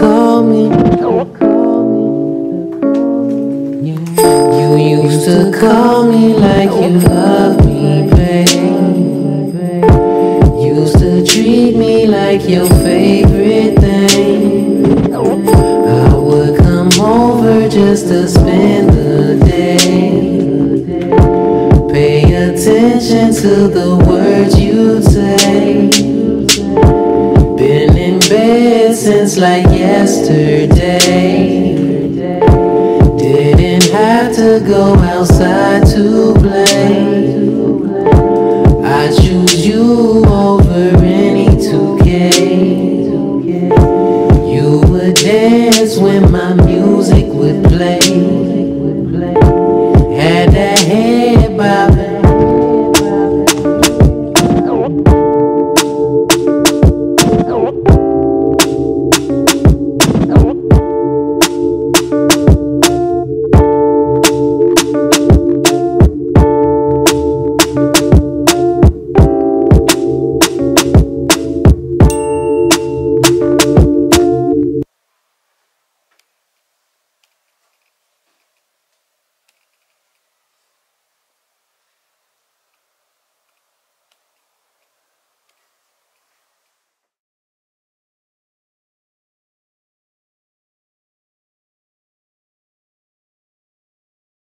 call me. You used to call me like you love me, babe. Used to treat me like your favorite thing. I would come over just to spend the day. Pay attention to the words you it since like yesterday. Didn't have to go outside to play. I choose you over any 2K. You would dance with my